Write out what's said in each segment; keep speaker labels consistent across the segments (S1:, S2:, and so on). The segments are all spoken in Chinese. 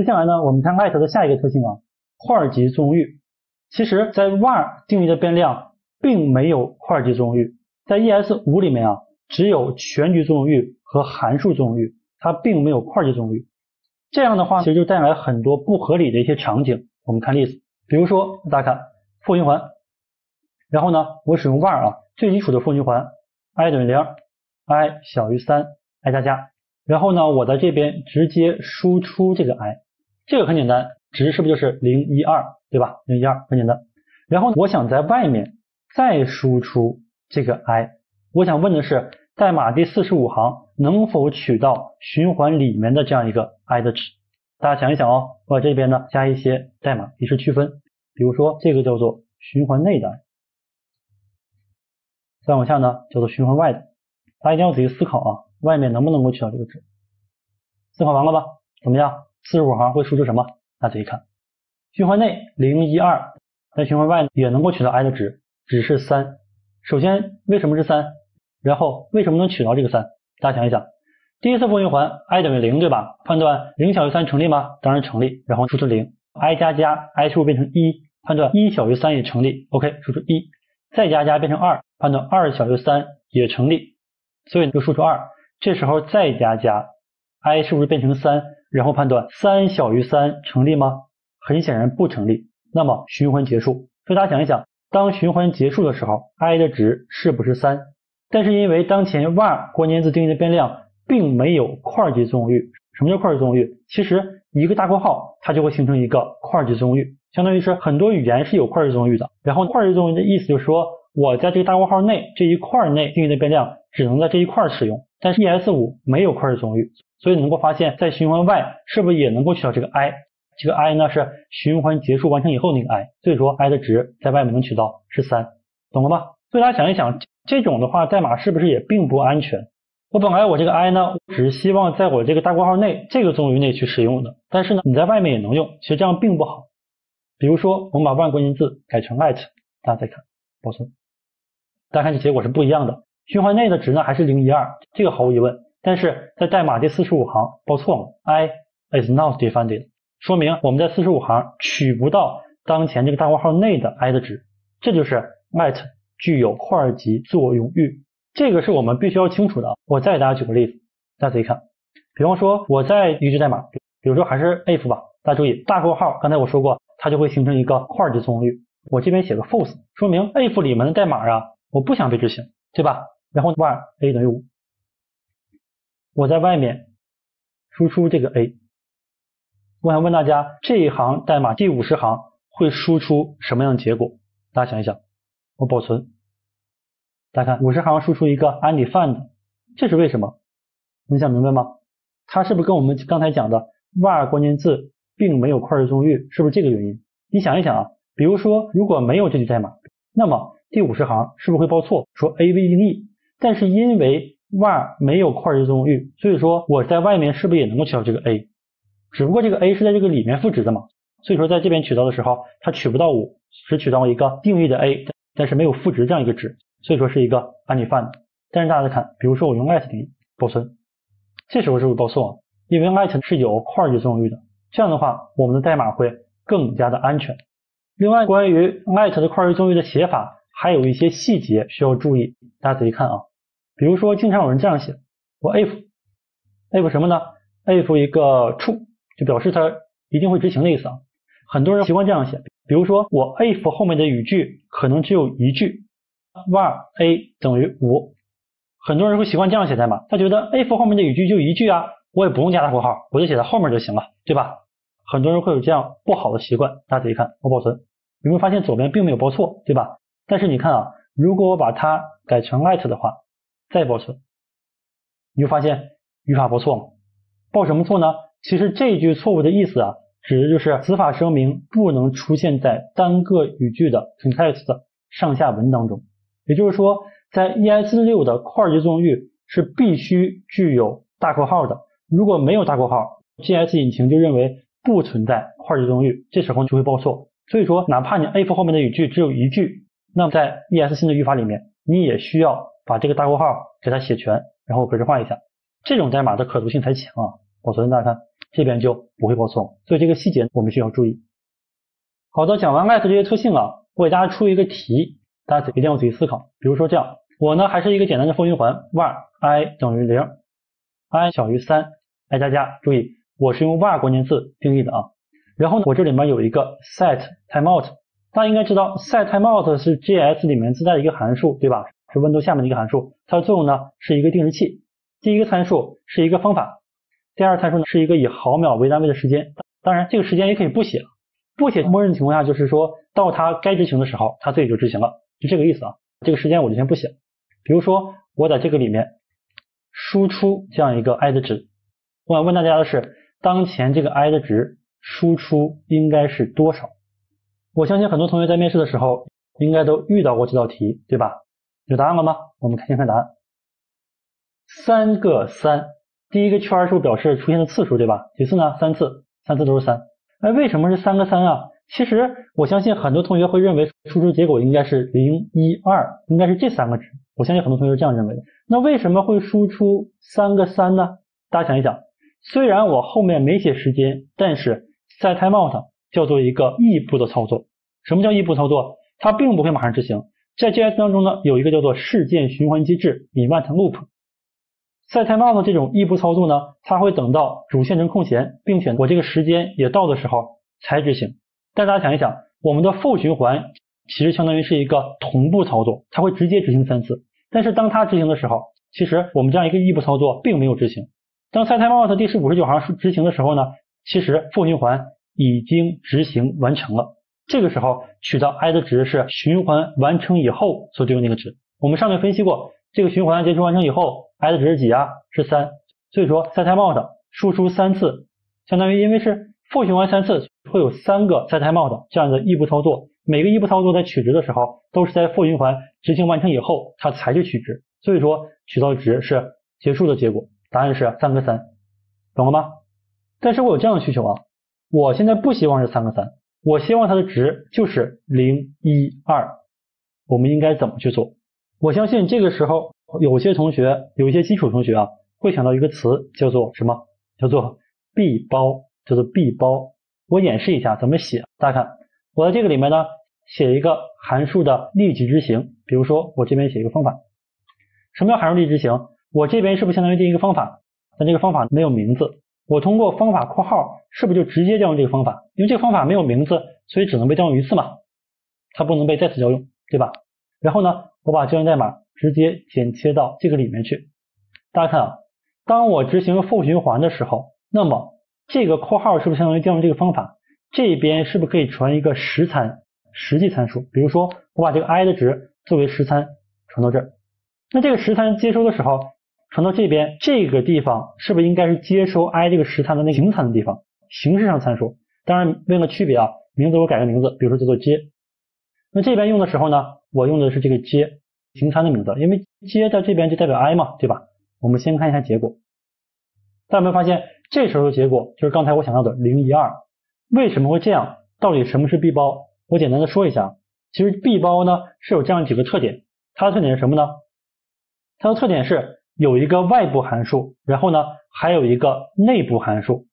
S1: 接下来呢，我们看 let 的下一个特性啊，块级作用域。其实，在 var 定义的变量并没有块级作用域，在 ES5 里面啊，只有全局作用域和函数作用域，它并没有块级作用域。这样的话，其实就带来很多不合理的一些场景。我们看例子，比如说大家看负循环，然后呢，我使用 var 啊，最基础的负循环，i 等于零，i 小于三，i 加加，然后呢，我在这边直接输出这个 i，这个很简单，值是不是就是零一二，对吧？零一二很简单。然后我想在外面再输出这个 i，我想问的是。代码第四十五行能否取到循环里面的这样一个 i 的值？大家想一想哦，我这边呢加一些代码以示区分。比如说这个叫做循环内的，再往下呢叫做循环外的。大家一定要仔细思考啊，外面能不能够取到这个值？思考完了吧？怎么样？四十五行会输出什么？大家仔细看，循环内零一二，在循环外呢也能够取到 i 的值，只是三。首先为什么是三？然后为什么能取到这个三？大家想一想，第一次负循环 i 等于零，对吧？判断零小于三成立吗？当然成立。然后输出零，i 加加，i 是不是变成一？判断一小于三也成立。OK，输出一，再加加变成二，判断二小于三也成立。所以就输出二，这时候再加加，i 是不是变成三？然后判断三小于三成立吗？很显然不成立。那么循环结束。所以大家想一想，当循环结束的时候，i 的值是不是三？但是因为当前 var 关键字定义的变量并没有块级作用域，什么叫块级作用域？其实一个大括号它就会形成一个块级作用域，相当于是很多语言是有块级作用域的。然后块级作用域的意思就是说，我在这个大括号内这一块内定义的变量只能在这一块使用。但是 ES5 没有块级作用域，所以你能够发现，在循环外是不是也能够取到这个 i？这个 i 呢是循环结束完成以后那个 i，所以说 i 的值在外面能取到是三，懂了吧？所以大家想一想。这种的话，代码是不是也并不安全？我本来我这个 i 呢，只希望在我这个大括号内这个作用域内去使用的，但是呢，你在外面也能用，其实这样并不好。比如说，我们把万关键字改成 let，大家再看，保存，大家看这结果是不一样的。循环内的值呢还是零一二，这个毫无疑问。但是在代码第四十五行报错了，i is not defined，说明我们在四十五行取不到当前这个大括号内的 i 的值，这就是 let。具有块级作用域，这个是我们必须要清楚的。我再给大家举个例子，大家仔细看，比方说我在一句代码，比如说还是 if 吧，大家注意大括号，刚才我说过，它就会形成一个块级作用域。我这边写个 false，说明 if 里面的代码啊，我不想被执行，对吧？然后 var a 等于五，我在外面输出这个 a，我想问大家，这一行代码第五十行会输出什么样的结果？大家想一想。我保存，大家看五十行输出一个 undefined，这是为什么？能想明白吗？它是不是跟我们刚才讲的 var 关键字并没有块级作用域，是不是这个原因？你想一想啊，比如说如果没有这句代码，那么第五十行是不是会报错，说 a v 定义？但是因为 var 没有块级作用域，所以说我在外面是不是也能够取到这个 a？只不过这个 a 是在这个里面赋值的嘛，所以说在这边取到的时候，它取不到五，只取到了一个定义的 a。但是没有赋值这样一个值，所以说是一个 undefined。但是大家再看，比如说我用 let 定义保存，这时候是不是报错？因为 let 是有块级作用域的，这样的话我们的代码会更加的安全。另外，关于 let 的块级作用域的写法，还有一些细节需要注意，大家仔细看啊。比如说，经常有人这样写，我 if if 什么呢？if 一个 true 就表示它一定会执行的意思啊。很多人习惯这样写。比如说，我 if 后面的语句可能只有一句，var a 等于五，很多人会习惯这样写代码，他觉得 if 后面的语句就一句啊，我也不用加大括号，我就写在后面就行了，对吧？很多人会有这样不好的习惯，大家仔细看，我保存，有没有发现左边并没有报错，对吧？但是你看啊，如果我把它改成 let 的话，再保存，你就发现语法报错了，报什么错呢？其实这句错误的意思啊。指的就是此法声明不能出现在单个语句的 context 上下文当中，也就是说，在 ES6 的块级作用域是必须具有大括号的，如果没有大括号，GS 引擎就认为不存在块级作用域，这时候就会报错。所以说，哪怕你 if 后面的语句只有一句，那么在 ES 新的语法里面，你也需要把这个大括号给它写全，然后格式化一下，这种代码的可读性才强啊。保存大家看。这边就不会报错。所以这个细节我们需要注意。好的，讲完 at 这些特性啊，我给大家出一个题，大家一定要仔细思考。比如说这样，我呢还是一个简单的 for 循环，var i 等于零，i 小于三，i 加加。注意，我是用 var 关键字定义的啊。然后呢，我这里面有一个 set timeout，大家应该知道 set timeout 是 JS 里面自带的一个函数，对吧？是温度下面的一个函数，它的作用呢是一个定时器。第一个参数是一个方法，第二参数呢是一个以毫秒为单位的时间。当然，这个时间也可以不写，不写默认情况下就是说到它该执行的时候，它自己就执行了，就这个意思啊。这个时间我就先不写。比如说，我在这个里面输出这样一个 i 的值，我想问大家的是，当前这个 i 的值。输出应该是多少？我相信很多同学在面试的时候应该都遇到过这道题，对吧？有答案了吗？我们看先看答案。三个三，第一个圈是不是表示出现的次数，对吧？几次呢？三次，三次都是三。哎，为什么是三个三啊？其实我相信很多同学会认为输出结果应该是零一二，应该是这三个值。我相信很多同学是这样认为的。那为什么会输出三个三呢？大家想一想，虽然我后面没写时间，但是 set timeout 叫做一个异步的操作。什么叫异步操作？它并不会马上执行。在 JS 当中呢，有一个叫做事件循环机制 （event loop）。set timeout 这种异步操作呢，它会等到主线程空闲，并且我这个时间也到的时候才执行。但大家想一想，我们的 for 循环其实相当于是一个同步操作，它会直接执行三次。但是当它执行的时候，其实我们这样一个异步操作并没有执行。当 set timeout 第十五十九行执行的时候呢？其实 for 循环已经执行完成了，这个时候取到 i 的值是循环完成以后所对应那个值。我们上面分析过，这个循环结束完成以后，i 的值是几啊？是三。所以说 set timeout 输出三次，相当于因为是 for 循环三次，会有三个 set timeout 这样的异步操作。每个异步操作在取值的时候，都是在 for 循环执行完成以后，它才去取值。所以说取到值是结束的结果。答案是三个三，懂了吗？但是我有这样的需求啊，我现在不希望是三个三，我希望它的值就是零一二，我们应该怎么去做？我相信这个时候有些同学，有一些基础同学啊，会想到一个词叫做什么？叫做闭包，叫做闭包。我演示一下怎么写，大家看，我在这个里面呢，写一个函数的立即执行，比如说我这边写一个方法，什么叫函数立即执行？我这边是不是相当于定一个方法？但这个方法没有名字。我通过方法括号是不是就直接调用这个方法？因为这个方法没有名字，所以只能被调用一次嘛，它不能被再次调用，对吧？然后呢，我把这段代码直接剪切到这个里面去。大家看啊，当我执行 for 循环的时候，那么这个括号是不是相当于调用这个方法？这边是不是可以传一个实参实际参数？比如说我把这个 i 的值作为实参传到这儿，那这个实参接收的时候。传到这边这个地方是不是应该是接收 i 这个实参的那个形参的地方？形式上参数。当然为了区别啊，名字我改个名字，比如说叫做接。那这边用的时候呢，我用的是这个接形参的名字，因为接在这边就代表 i 嘛，对吧？我们先看一下结果。大家有没有发现，这时候的结果就是刚才我想到的零一二。为什么会这样？到底什么是闭包？我简单的说一下。其实闭包呢是有这样几个特点，它的特点是什么呢？它的特点是。有一个外部函数，然后呢，还有一个内部函数。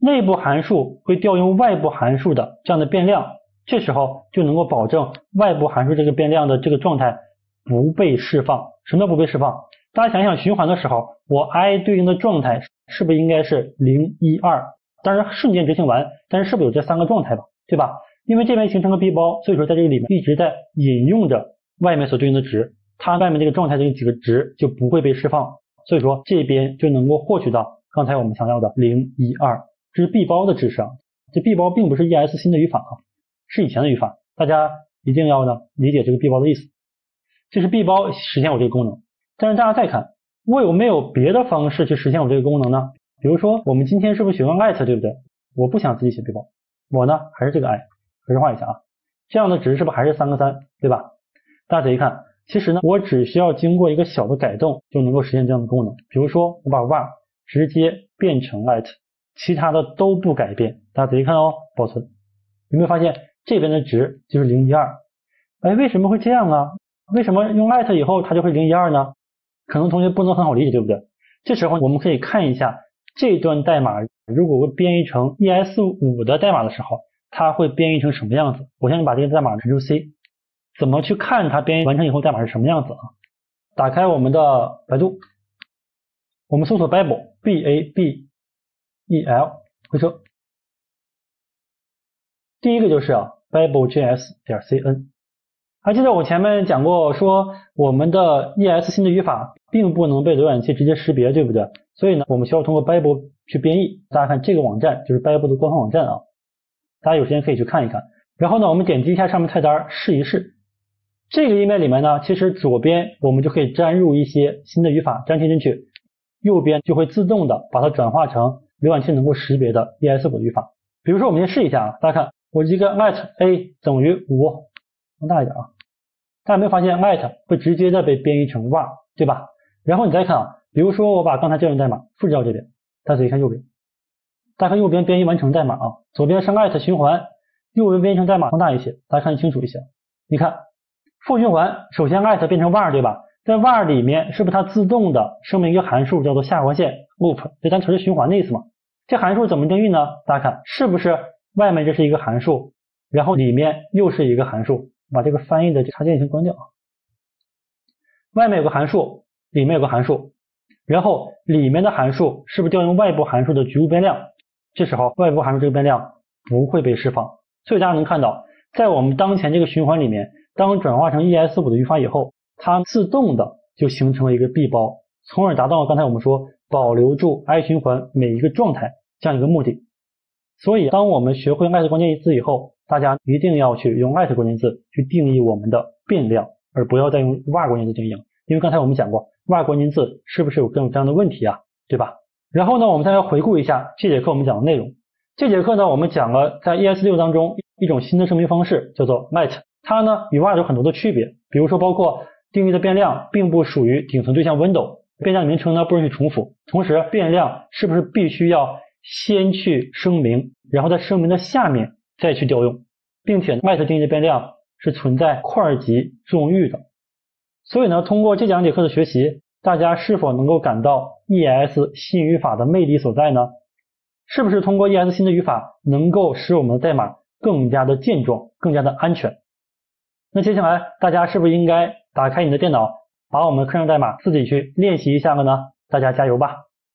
S1: 内部函数会调用外部函数的这样的变量，这时候就能够保证外部函数这个变量的这个状态不被释放。什么叫不被释放？大家想想，循环的时候，我 i 对应的状态是不是应该是零一二？当然瞬间执行完，但是是不是有这三个状态吧？对吧？因为这边形成了闭包，所以说在这个里面一直在引用着外面所对应的值。它外面这个状态这几个值就不会被释放，所以说这边就能够获取到刚才我们强调的零一二，这是闭包的知识啊。这闭包并不是 ES 新的语法啊，是以前的语法，大家一定要呢理解这个闭包的意思。这是闭包实现我这个功能，但是大家再看，我有没有别的方式去实现我这个功能呢？比如说我们今天是不是喜欢 at 对不对？我不想自己写闭包，我呢还是这个 i，格式化一下啊，这样的值是不是还是三个三，对吧？大家仔细看。其实呢，我只需要经过一个小的改动，就能够实现这样的功能。比如说，我把 var 直接变成 at，其他的都不改变。大家仔细看哦，保存。有没有发现这边的值就是零一二？哎，为什么会这样啊？为什么用 at 以后它就会零一二呢？可能同学不能很好理解，对不对？这时候我们可以看一下这段代码如果我编译成 ES5 的代码的时候，它会编译成什么样子？我先把这个代码 Ctrl C，怎么去看它编译完成以后代码是什么样子啊？打开我们的百度，我们搜索 Babel B A B E L 回车，第一个就是啊 BabelJS 点 CN。还记得我前面讲过，说我们的 ES 新的语法并不能被浏览器直接识别，对不对？所以呢，我们需要通过 Babel 去编译。大家看这个网站就是 Babel 的官方网站啊，大家有时间可以去看一看。然后呢，我们点击一下上面菜单试一试。这个页面里面呢，其实左边我们就可以粘入一些新的语法，粘贴进去，右边就会自动的把它转化成浏览器能够识别的 ES 五的语法。比如说，我们先试一下啊，大家看，我这个 at a 等于五，放大一点啊。大家没有发现 at 会直接的被编译成 var，对吧？然后你再看啊，比如说我把刚才这段代码复制到这边，大家注意看右边，大家看右边编译完成代码啊，左边是 at 循环，右边编译成代码放大一些，大家看清楚一些。你看负循环，首先 at 变成 var，对吧？在 var 里面是不是它自动的声明一个函数叫做下划线 loop，这单词是循环的意思嘛？这函数怎么定义呢？大家看是不是外面这是一个函数，然后里面又是一个函数？把这个翻译的插件先关掉啊。外面有个函数，里面有个函数，然后里面的函数是不是调用外部函数的局部变量？这时候外部函数这个变量不会被释放。所以大家能看到，在我们当前这个循环里面，当转化成 ES5 的语法以后，它自动的就形成了一个闭包，从而达到了刚才我们说保留住 i 循环每一个状态这样一个目的。所以当我们学会 at 关键字以后，大家一定要去用 at 关键字去定义我们的变量，而不要再用 var 关键字定义了。因为刚才我们讲过，var 关键字是不是有各种各样的问题啊？对吧？然后呢，我们再来回顾一下这节课我们讲的内容。这节课呢，我们讲了在 ES6 当中一种新的声明方式，叫做 let。它呢与 var 有很多的区别，比如说包括定义的变量并不属于顶层对象 window，变量名称呢不允许重复，同时变量是不是必须要先去声明，然后在声明的下面。再去调用，并且 met 定义的变量是存在块级作用域的。所以呢，通过这两节课的学习，大家是否能够感到 ES 新语法的魅力所在呢？是不是通过 ES 新的语法能够使我们的代码更加的健壮、更加的安全？那接下来大家是不是应该打开你的电脑，把我们课程代码自己去练习一下了呢？大家加油吧！